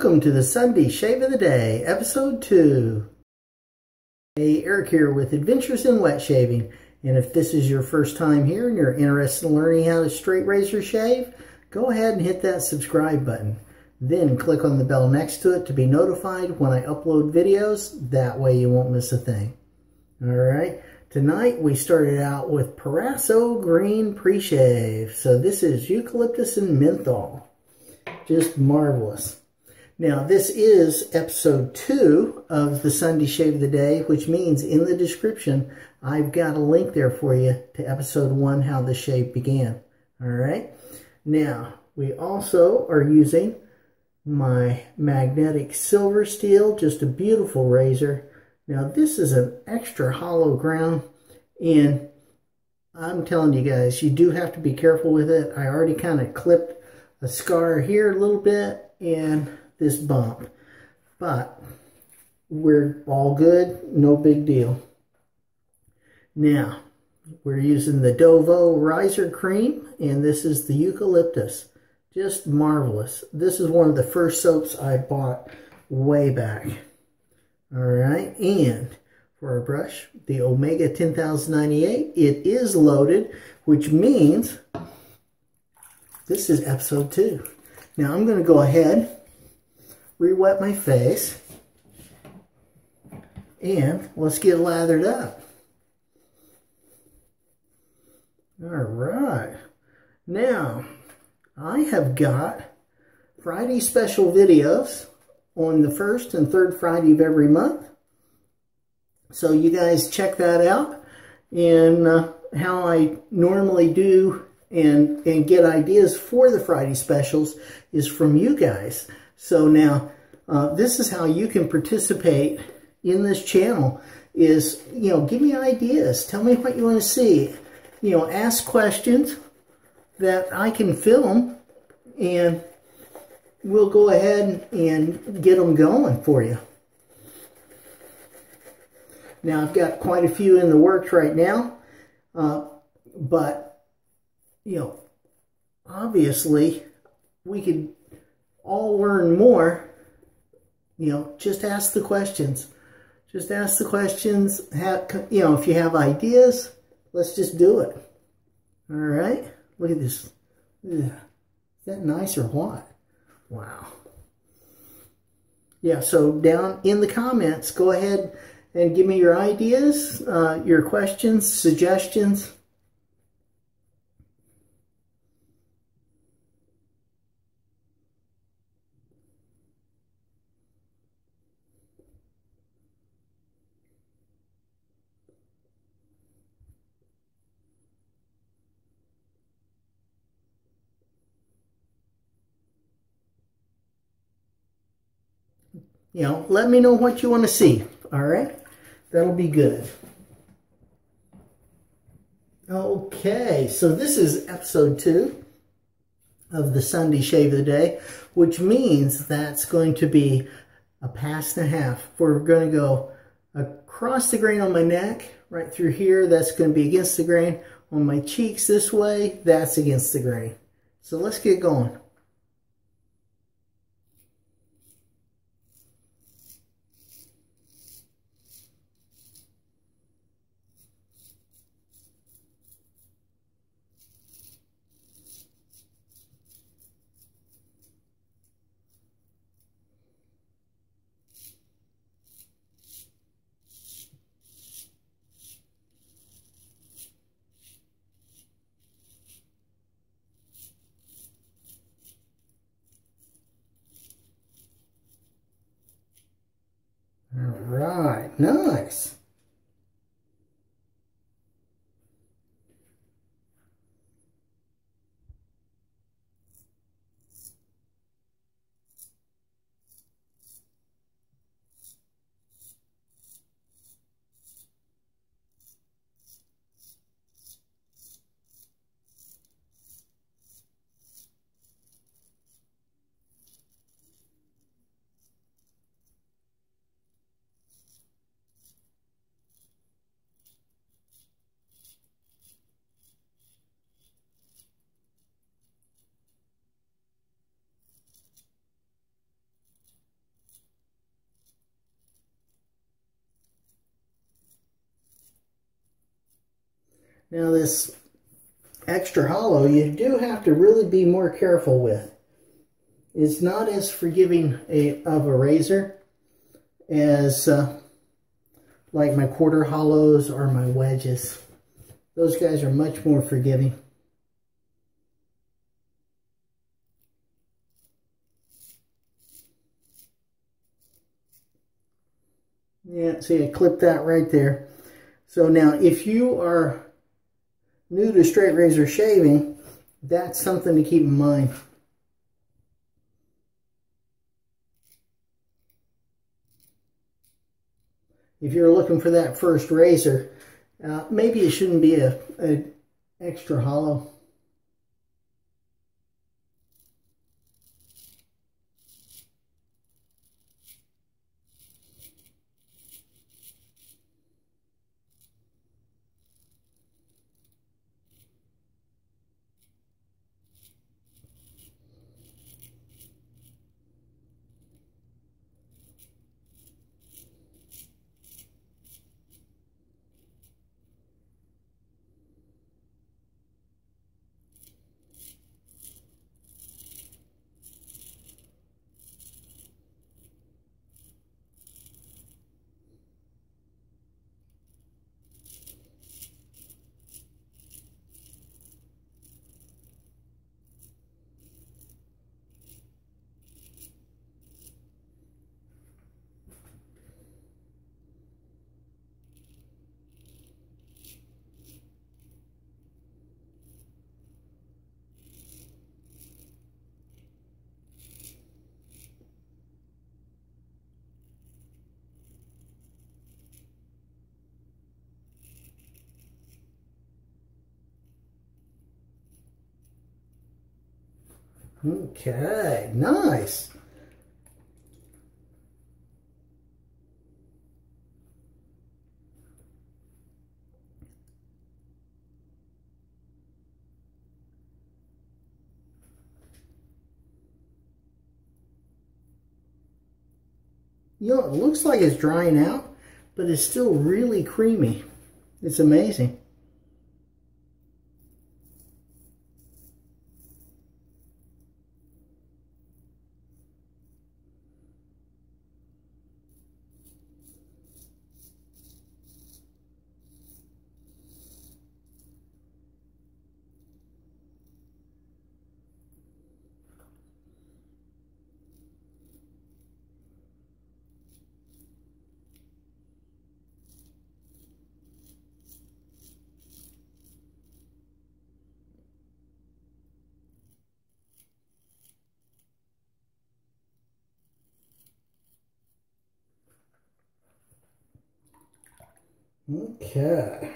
Welcome to the Sunday Shave of the Day, Episode 2. Hey, Eric here with Adventures in Wet Shaving. And if this is your first time here and you're interested in learning how to straight razor shave, go ahead and hit that subscribe button. Then click on the bell next to it to be notified when I upload videos. That way you won't miss a thing. Alright, tonight we started out with Proraso Green Pre-Shave. So this is eucalyptus and menthol. Just marvelous. Now, this is episode two of the Sunday Shave of the Day, which means in the description, I've got a link there for you to episode one, how the shave began. All right. Now, we also are using my magnetic silver steel, just a beautiful razor. Now, this is an extra hollow ground, and I'm telling you guys, you do have to be careful with it. I already kind of clipped a scar here a little bit, and this bump. But we're all good, no big deal. Now, we're using the Dovo Riser Cream, and this is the Eucalyptus. Just marvelous. This is one of the first soaps I bought way back. All right, and for our brush, the Omega 10098, it is loaded, which means this is episode two. Now I'm going to go ahead re-wet my face, and let's get lathered up. All right. Now, I have got Friday special videos on the first and third Friday of every month. So you guys check that out. And uh, how I normally do and, and get ideas for the Friday specials is from you guys. So now, uh, this is how you can participate in this channel is, you know, give me ideas. Tell me what you want to see. You know, ask questions that I can film and we'll go ahead and get them going for you. Now, I've got quite a few in the works right now, uh, but, you know, obviously, we could all learn more, you know, just ask the questions. Just ask the questions. Have, you know, if you have ideas, let's just do it. All right? Look at this. Ugh. Is that nice or what? Wow. Yeah, so down in the comments, go ahead and give me your ideas, uh, your questions, suggestions. You know, let me know what you want to see. All right? That'll be good. Okay, so this is episode two of the Sunday Shave of the Day, which means that's going to be a pass and a half. We're going to go across the grain on my neck, right through here, that's going to be against the grain. On my cheeks this way, that's against the grain. So let's get going. Nice. Now this extra hollow, you do have to really be more careful with. It's not as forgiving a, of a razor as uh, like my quarter hollows or my wedges. Those guys are much more forgiving. Yeah, see, I clipped that right there. So now, if you are new to straight razor shaving, that's something to keep in mind. If you're looking for that first razor, uh, maybe it shouldn't be a, a extra hollow. Okay, nice. You know, it looks like it's drying out, but it's still really creamy. It's amazing. Okay.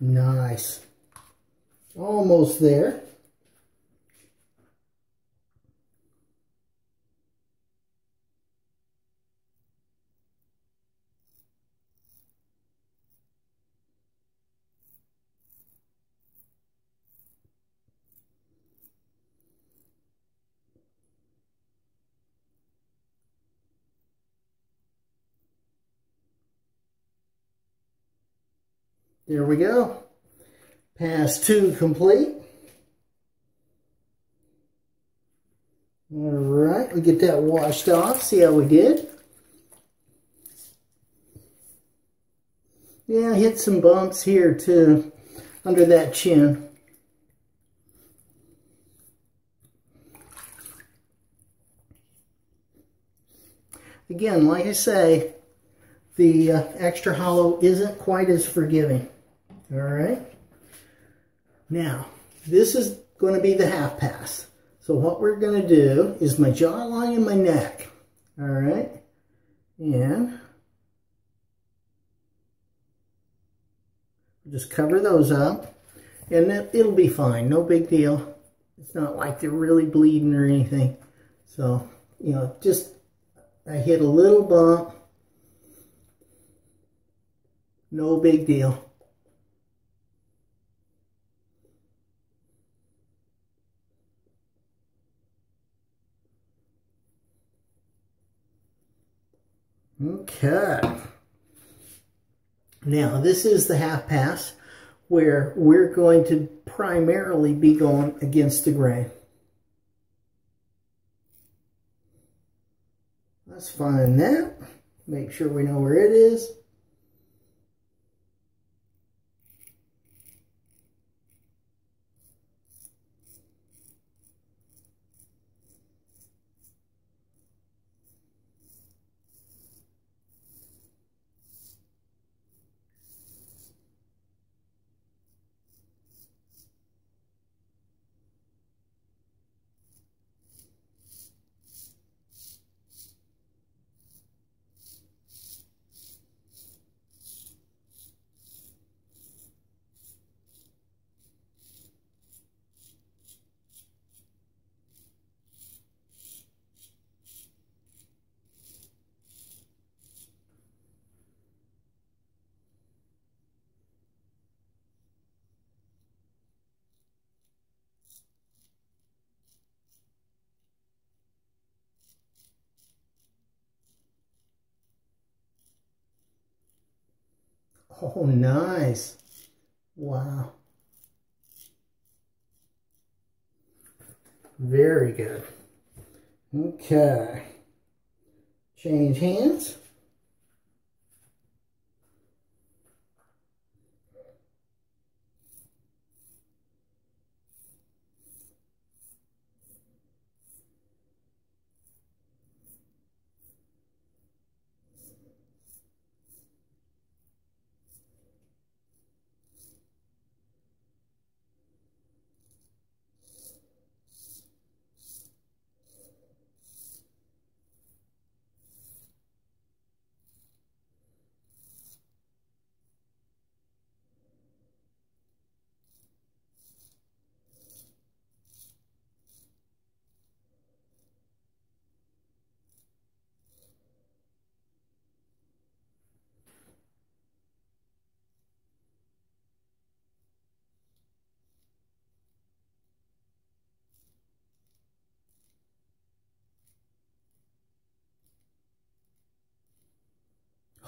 Nice. Almost there. There we go. Pass two complete. All right, we get that washed off. See how we did? Yeah, hit some bumps here too, under that chin. Again, like I say, the uh, extra hollow isn't quite as forgiving. All right. Now, this is going to be the half pass. So what we're going to do is my jawline and my neck. All right. And just cover those up. And it, it'll be fine. No big deal. It's not like they're really bleeding or anything. So, you know, just I hit a little bump. No big deal. Okay. Now, this is the half pass where we're going to primarily be going against the grain. Let's find that. Make sure we know where it is. Oh, nice. Wow. Very good. Okay. Change hands.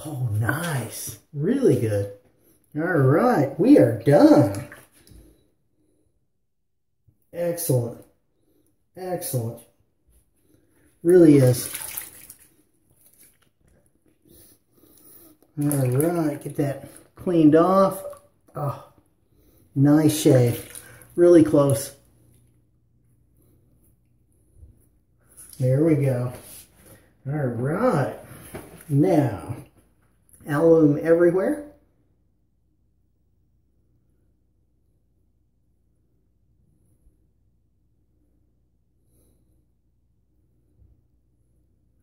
Oh, nice. Really good. All right, we are done. Excellent. Excellent. Really is. All right, get that cleaned off. Oh, nice shave. Really close. There we go. All right. Now, alum everywhere.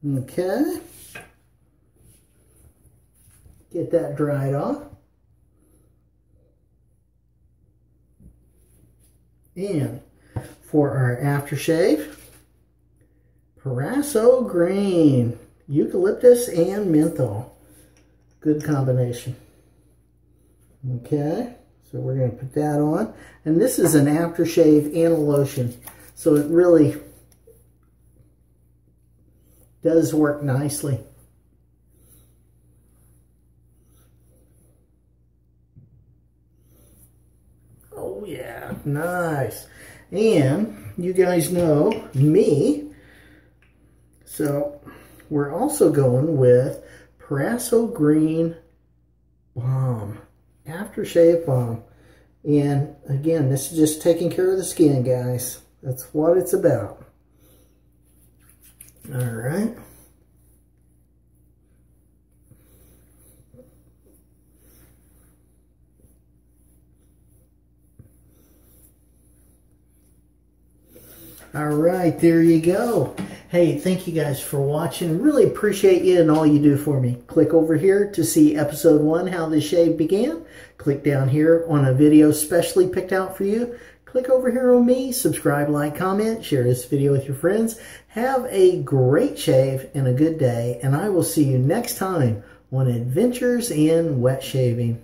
Okay. Get that dried off. And for our aftershave, Proraso Green, eucalyptus and menthol. Good combination. Okay, so we're going to put that on. And this is an aftershave and a lotion. So it really does work nicely. Oh yeah, nice. And you guys know me. So we're also going with Proraso Green Balm, Aftershave Balm. And again, this is just taking care of the skin, guys. That's what it's about. All right. All right, there you go. Hey, thank you guys for watching. Really appreciate you and all you do for me. Click over here to see episode one, how the shave began. Click down here on a video specially picked out for you. Click over here on me, subscribe, like, comment, share this video with your friends. Have a great shave and a good day, and I will see you next time on Adventures in Wet Shaving.